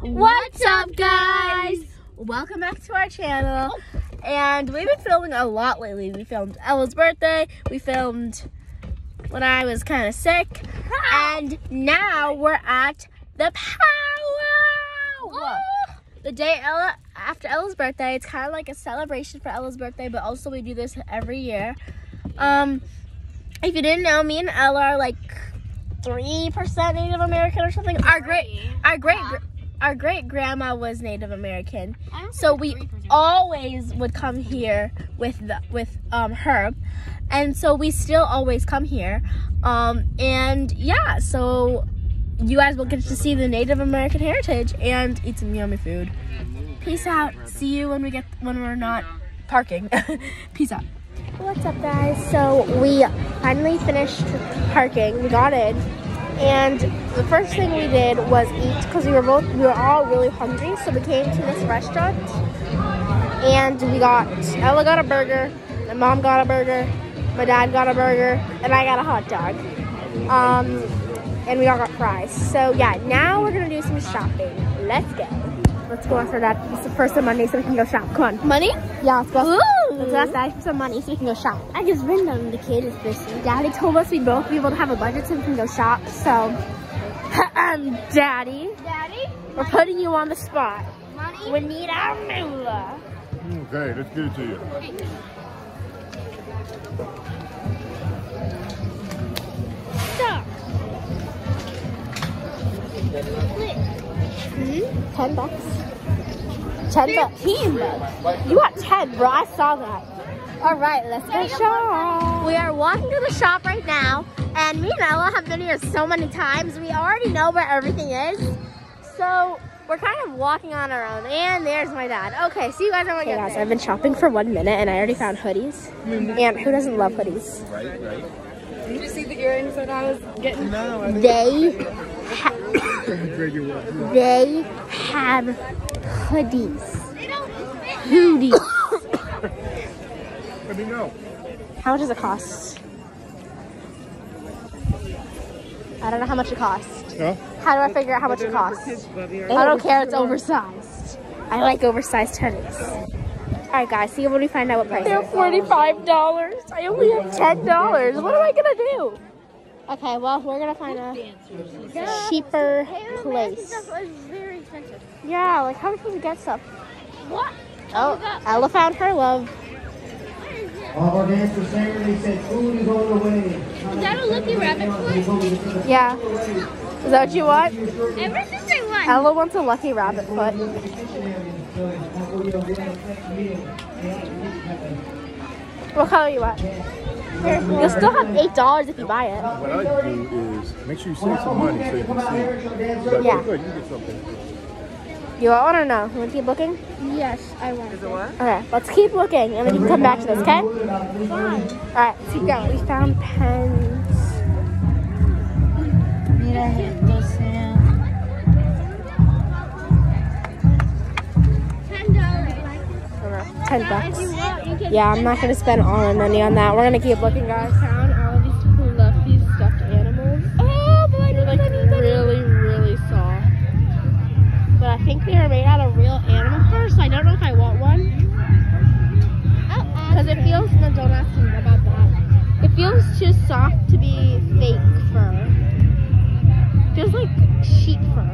What's up, guys? Welcome back to our channel. And we've been filming a lot lately. We filmed Ella's birthday. We filmed when I was kind of sick. And now we're at the powwow. The day Ella after Ella's birthday. It's kind of like a celebration for Ella's birthday, but also we do this every year. Um, if you didn't know, me and Ella are like three percent Native American or something. Our great, our great, our great grandma was Native American, so we always would come here with the with um Herb, and so we still always come here. Um, and yeah, so you guys will get to see the Native American heritage and eat some yummy food. Peace out. See you when we get when we're not parking. Peace out. What's up, guys? So we finally finished parking. We got in, and the first thing we did was eat because we were both we were all really hungry. So we came to this restaurant, and we got Ella got a burger, my mom got a burger, my dad got a burger, and I got a hot dog. Um, and we all got fries. So yeah, now we're gonna do some shopping. Let's go. Let's go after that. It's the first of Monday so we can go shop. Come on. Money? Yeah, let's go. Ooh. Let's ask Daddy for some money so we can go shop. I just ran down the kid is busy. Daddy told us we'd both be able to have a budget so we can go shop. So, um, Daddy, Daddy? we're putting you on the spot. Money? We need our moolah. Okay, let's get it to you. Stop. Hmm? Ten bucks. Ten bucks. Fifteen bucks. You got ten, bro. I saw that. All right, let's go shop. We are walking to the shop right now, and me and Ella have been here so many times. We already know where everything is, so we're kind of walking on our own. And there's my dad. Okay, see you guys when we get guys, I've been shopping for one minute, and I already found hoodies. Mm-hmm. And who doesn't love hoodies? Did you see the earrings that I was getting? They, ha- they have hoodies. Hoodies. Let me know. How much does it cost? I don't know how much it costs. Huh? How do I figure out how much it costs? I don't care, it's oversized. I like oversized hoodies. Alright guys, see when we find out what price They're $45. I only have $10. What am I gonna do? Okay, well, we're gonna find a cheaper place. Very. Yeah, like how are we supposed to get stuff? What? Oh, Ella found her love. All of our dancers sang they said food is on the way. Is that a lucky rabbit foot? Yeah. Is that what you want? Ever since I won. Ella wants a lucky rabbit foot. What color you want? Here, You'll still have eight dollars if you buy it. What I do is make sure you save some money so you can see. But Yeah. good, you get something. You want one or no? You want to keep looking? Yes, I won. Okay, let's keep looking and then you can come back to this, okay? Fine. Alright, let's keep going. We found pens. Ten dollars. Okay, Ten bucks. If you want. Yeah, I'm not gonna spend all my money on that. We're gonna keep looking, guys. Think they are made out of real animal fur, so I don't know if I want one. Because it feels, no, don't ask me about that. It feels too soft to be fake fur. It feels like sheep fur.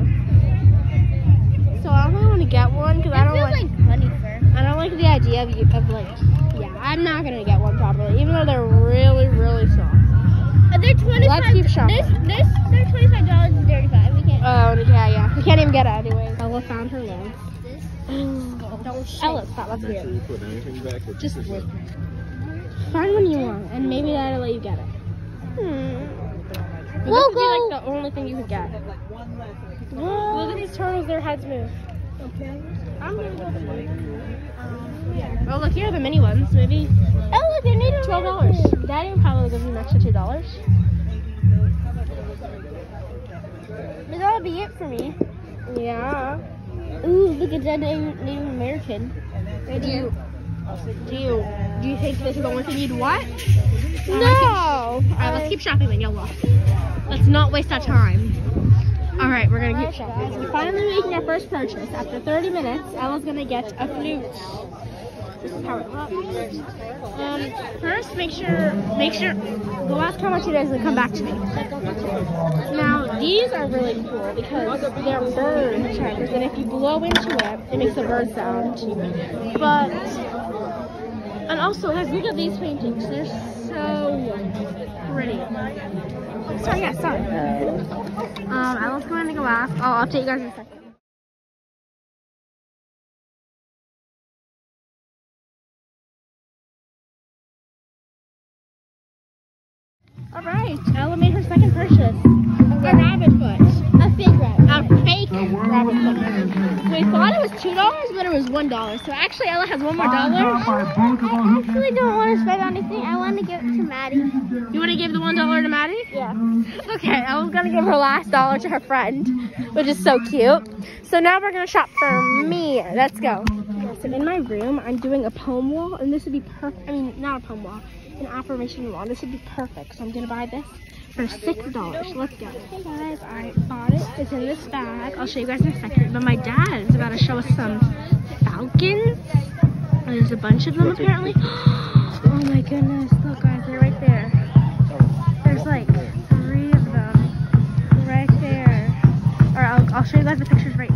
So I don't really want to get one because I don't like, like bunny fur. I don't like the idea of, you, of like, yeah, I'm not gonna get one properly, even though they're really, really soft. Uh, they're twenty-five. Let's keep shopping. This, this, they're twenty-five dollars and thirty-five. We can't. Oh, yeah, yeah. We can't even get it anyway. Ella found her love. Don't shake. Ella, stop, that's Make sure you put anything back. that Just you wait. Find one you want, and maybe that'll let you get it. Hmm. We'll go- be like the only thing you could get. Look at these turtles, their heads move. I'm gonna go for it. Oh, look, here are the mini ones. Maybe Oh, look, they need a twelve dollars. Daddy will probably give you an extra two dollars. But that'll be it for me. Yeah. Ooh, look at that Native, Native American. Do you, do you, do you think this is the only thing you'd want? No. All right, let's keep shopping then, yalla. Let's not waste our time. All right, we're gonna keep shopping. We're finally making our first purchase. After 30 minutes, Ella's gonna get a flute. Um, first, make sure, make sure, go ask how much it is and come back to me. Now, these are really cool because they're bird chimes, and if you blow into it, it makes a bird sound. But, and also, have look at these paintings. They're so pretty. Sorry, yeah, sorry. Um, I was going to go ask. I'll update you guys in a second. All right, Ella made her second purchase. A rabbit foot. A fake rabbit. A fake rabbit foot. We thought it was two dollars, but it was one dollar. So actually, Ella has one more dollar. I actually don't want to spend anything. I want to give it to Maddie. You want to give the one dollar to Maddie? Yeah. Okay, I was gonna give her last dollar to her friend, which is so cute. So now we're gonna shop for me. Let's go. So in my room, I'm doing a poem wall, and this would be perfect. I mean, not a poem wall, an affirmation wall. This would be perfect. So I'm gonna buy this for six dollars. Let's go. Hey guys, I bought it. It's in this bag. I'll show you guys in a second. But my dad is about to show us some falcons. There's a bunch of them apparently. Oh my goodness! Look, guys, they're right there. There's like three of them right there. Or I'll, I'll show you guys the pictures right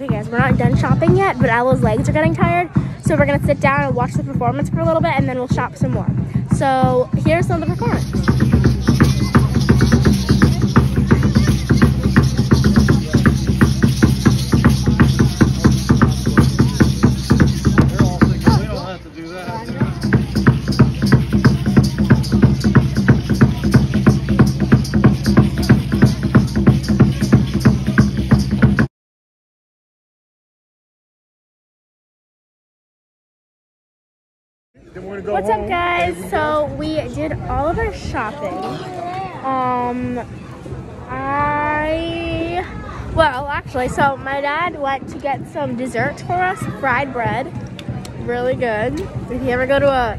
Okay guys, we're not done shopping yet, but Ella's legs are getting tired. So we're gonna sit down and watch the performance for a little bit and then we'll shop some more. So here's some of the What's home. up guys? So we did all of our shopping. Um I well actually so my dad went to get some dessert for us, fried bread. Really good. If you ever go to a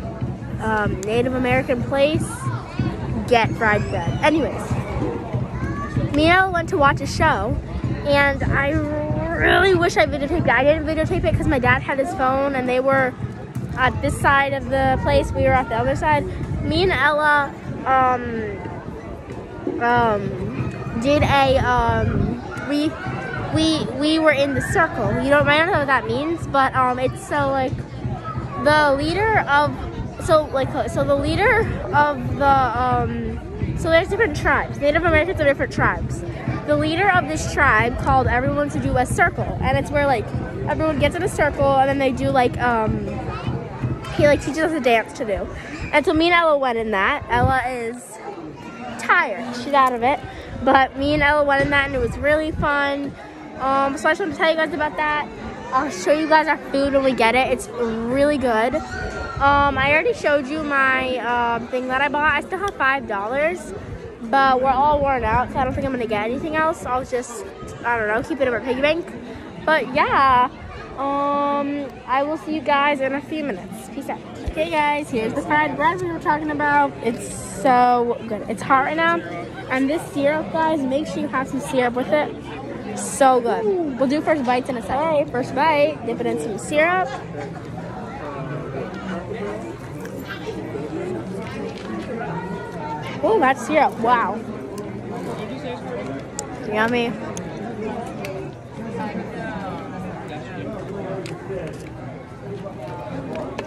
um, Native American place, get fried bread. Anyways, Mia went to watch a show and I really wish I videotaped it. I didn't videotape it because my dad had his phone and they were at this side of the place. We were at the other side. Me and Ella um, um, did a um, we we we were in the circle. You don't I don't know what that means, but um, it's so like the leader of so like so the leader of the um, so there's different tribes. Native Americans are different tribes. The leader of this tribe called everyone to do a circle, and it's where like everyone gets in a circle and then they do like um he like teaches us a dance to do. And so me and Ella went in that. Ella is tired. She's out of it. But me and Ella went in that and it was really fun. Um, so I just want to tell you guys about that. I'll show you guys our food when we get it. It's really good. Um, I already showed you my um, thing that I bought. I still have $5, but we're all worn out, so I don't think I'm going to get anything else. I'll just, I don't know, keep it in my piggy bank. But yeah, um, I will see you guys in a few minutes. Peace out. Okay guys, here's the fried bread we were talking about. It's so good. It's hot right now. And this syrup, guys, make sure you have some syrup with it. So good. We'll do first bites in a second. All right, first bite, dip it in some syrup. Oh, that's syrup. Wow. Yummy.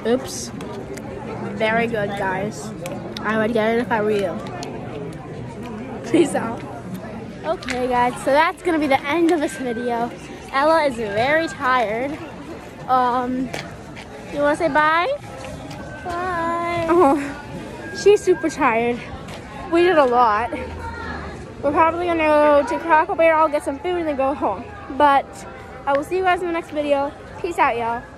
Oops. Very good, guys. I would get it if I were you. Peace out. Okay, guys, so that's gonna be the end of this video. Ella is very tired. Um, you wanna say bye? Bye. Oh, she's super tired. We did a lot. We're probably gonna go to Cracker Barrel, I'll get some food and then go home. But I will see you guys in the next video. Peace out, y'all.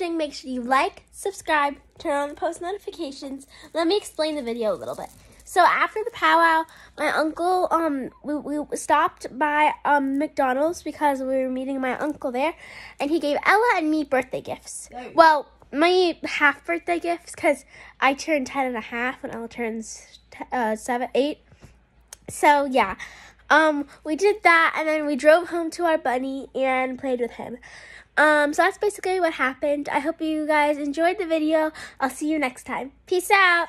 Watching. make sure you like, subscribe, turn on the post notifications. Let me explain the video a little bit. So after the powwow, my uncle um we, we stopped by um McDonald's because we were meeting my uncle there, and he gave Ella and me birthday gifts. Well, my half birthday gifts because I turned ten and a half and Ella turns uh, seven eight. So yeah, um, we did that, and then we drove home to our bunny and played with him. Um, so that's basically what happened. I hope you guys enjoyed the video. I'll see you next time. Peace out.